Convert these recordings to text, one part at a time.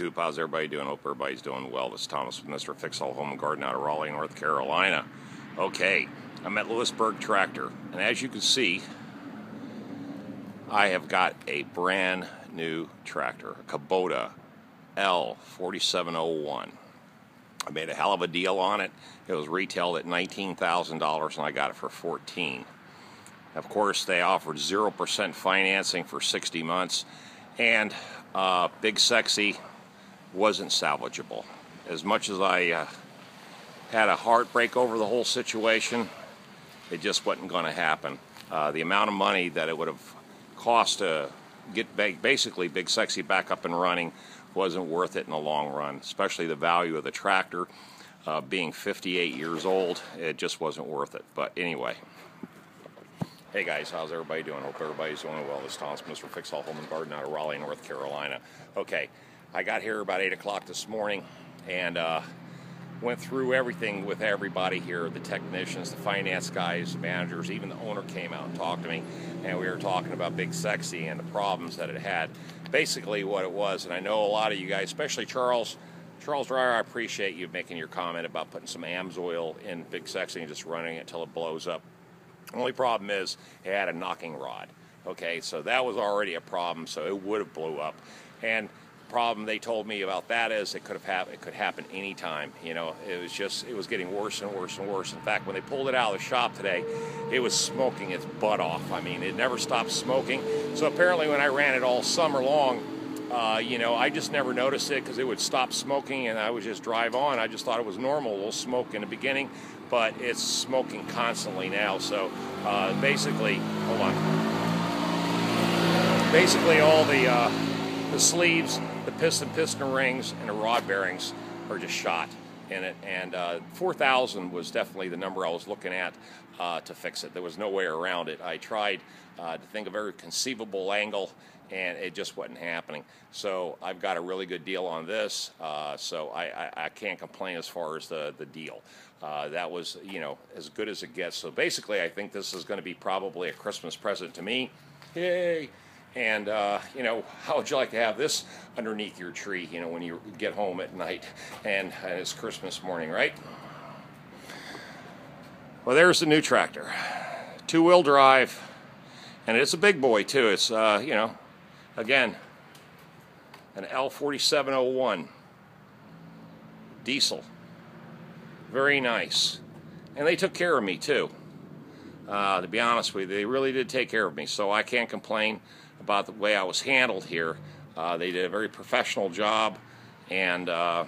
How's everybody doing? Hope everybody's doing well. This is Thomas with Mr. Fix All Home and Garden out of Raleigh, North Carolina. Okay, I'm at Louisburg Tractor, and as you can see, I have got a brand new tractor, a Kubota L4701. I made a hell of a deal on it. It was retailed at $19,000 and I got it for 14. Of course, they offered 0% financing for 60 months and uh, Big Sexy wasn't salvageable. As much as I uh, had a heartbreak over the whole situation, it just wasn't going to happen. Uh, the amount of money that it would have cost to get basically Big Sexy back up and running wasn't worth it in the long run, especially the value of the tractor. Uh, being 58 years old, it just wasn't worth it. But anyway. Hey guys, how's everybody doing? Hope everybody's doing well. This is Thomas, Mr. Fix All Home and Garden out of Raleigh, North Carolina. Okay, I got here about 8 o'clock this morning and uh, went through everything with everybody here the technicians, the finance guys, the managers, even the owner came out and talked to me. And we were talking about Big Sexy and the problems that it had. Basically, what it was, and I know a lot of you guys, especially Charles. Charles Dreyer, I appreciate you making your comment about putting some AMSOIL in Big Sexy and just running it until it blows up. Only problem is it had a knocking rod. Okay, so that was already a problem, so it would have blew up. And problem they told me about that is it could have happened. It could happen anytime. You know, it was just it was getting worse and worse and worse. In fact, when they pulled it out of the shop today, it was smoking its butt off. I mean, it never stopped smoking. So apparently, when I ran it all summer long, uh, you know, I just never noticed it because it would stop smoking and I would just drive on. I just thought it was normal, a little smoke in the beginning, but it's smoking constantly now. So uh, basically, hold on. Basically, all the uh, the sleeves, the piston piston rings, and the rod bearings are just shot in it. And uh, 4,000 was definitely the number I was looking at uh, to fix it. There was no way around it. I tried uh, to think of every conceivable angle and it just wasn't happening. So I've got a really good deal on this, uh, so I, I, I, can't complain as far as the, the deal. Uh, that was, you know, as good as it gets. So basically, I think this is going to be probably a Christmas present to me. Yay! And, uh, you know, how would you like to have this underneath your tree, you know, when you get home at night and, and it's Christmas morning, right? Well, there's the new tractor. Two wheel drive. And it's a big boy, too. It's, uh, you know, Again, an L4701 diesel. Very nice. And they took care of me too. Uh, to be honest with you, they really did take care of me. So I can't complain about the way I was handled here. Uh, they did a very professional job, and uh,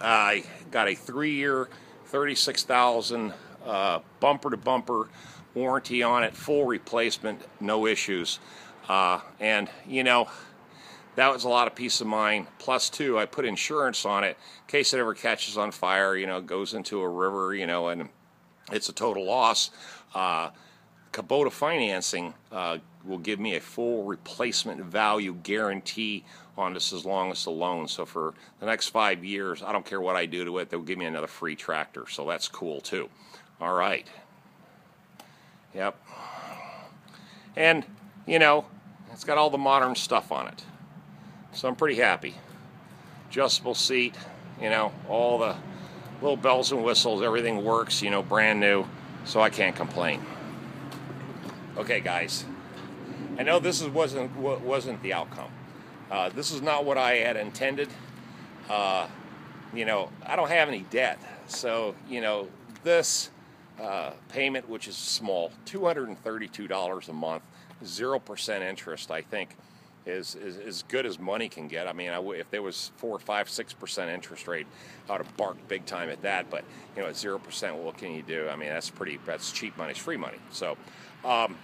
I got a three-year, 36,000 uh, bumper-to-bumper warranty on it, full replacement, no issues. Uh, and, you know, that was a lot of peace of mind. Plus, two, I put insurance on it in case it ever catches on fire, you know, goes into a river, you know, and it's a total loss. Uh, Kubota financing uh, will give me a full replacement value guarantee on this as long as the loan. So for the next five years, I don't care what I do to it, they'll give me another free tractor. So that's cool too. All right. Yep. And you know, it's got all the modern stuff on it. So I'm pretty happy. Adjustable seat, you know, all the little bells and whistles, everything works, you know, brand new, so I can't complain. Okay, guys, I know this is, wasn't wasn't the outcome. Uh, this is not what I had intended. Uh, you know, I don't have any debt, so you know this uh, payment, which is small, $232 a month, 0% interest, I think, is, is as good as money can get. I mean, I w- if there was four, five, six percent interest rate, I would have barked big time at that. But you know, at zero percent, what can you do? I mean, that's pretty. That's cheap money. It's free money. So, um,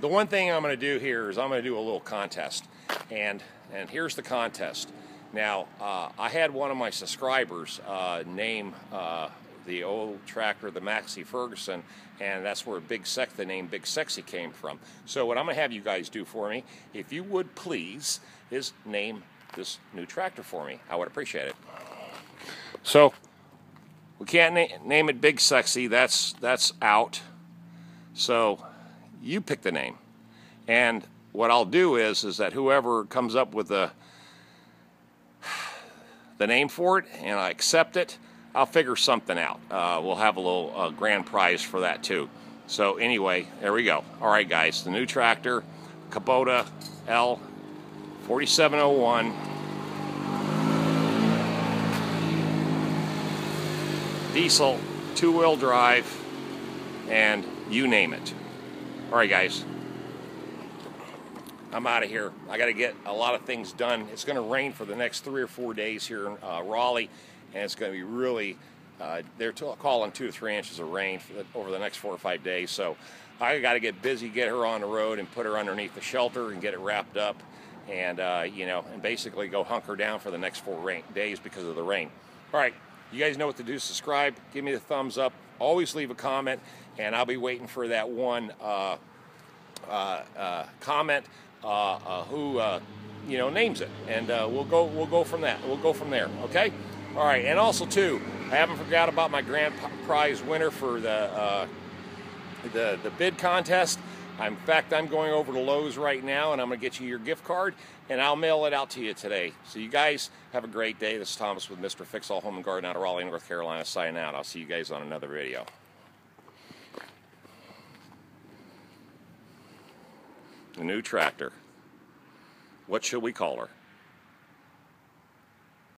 the one thing I'm going to do here is I'm going to do a little contest, and and here's the contest. Now, uh, I had one of my subscribers uh, name uh, the old tractor, the Massey Ferguson, and that's where Big Sex, the name Big Sexy came from. So what I'm going to have you guys do for me, if you would please, is name this new tractor for me. I would appreciate it. So we can't na- name it Big Sexy. That's that's out. So you pick the name, and what I'll do is is that whoever comes up with the the name for it and I accept it, I'll figure something out. Uh, we'll have a little uh, grand prize for that too. So anyway, there we go. All right, guys, the new tractor, Kubota L 4701. Diesel, two-wheel drive, and you name it. All right, guys. I'm out of here. I got to get a lot of things done. It's going to rain for the next three or four days here in uh, Raleigh, and it's going to be really. Uh, they're calling two to three inches of rain the, over the next four or five days. So I got to get busy, get her on the road, and put her underneath the shelter and get it wrapped up, and uh, you know, and basically go hunker down for the next four rain, days because of the rain. All right, you guys know what to do. Subscribe, give me the thumbs up. Always leave a comment, and I'll be waiting for that one uh, uh, uh, comment uh, uh, who you know names it, and we'll go we'll go from that. We'll go from there. Okay. All right, and also too, I haven't forgot about my grand prize winner for the the the bid contest. In fact, I'm going over to Lowe's right now, and I'm going to get you your gift card, and I'll mail it out to you today. So you guys have a great day. This is Thomas with Mr. Fix All Home and Garden out of Raleigh, North Carolina, signing out. I'll see you guys on another video. The new tractor. What should we call her?